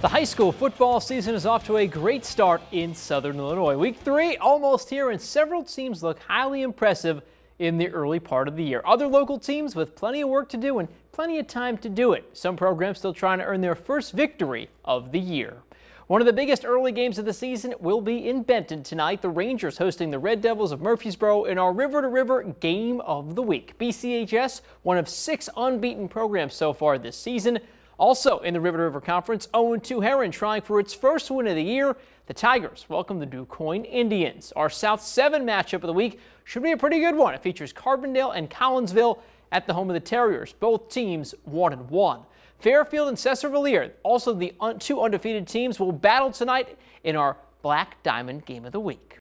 The high school football season is off to a great start in Southern Illinois. Week three almost here, and several teams look highly impressive in the early part of the year. Other local teams with plenty of work to do and plenty of time to do it. Some programs still trying to earn their first victory of the year. One of the biggest early games of the season will be in Benton tonight. The Rangers hosting the Red Devils of Murphysboro in our River to River Game of the Week. BCHS, one of six unbeaten programs so far this season. Also in the River to River Conference, 0-2 Herrin trying for its first win of the year. The Tigers welcome the DuQuoin Indians. Our South 7 matchup of the week should be a pretty good one. It features Carbondale and Collinsville at the home of the Terriers. Both teams 1 and 1. Fairfield and Cesar also the two undefeated teams, will battle tonight in our Black Diamond Game of the Week.